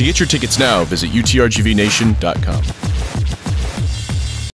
To get your tickets now, visit utrgvnation.com.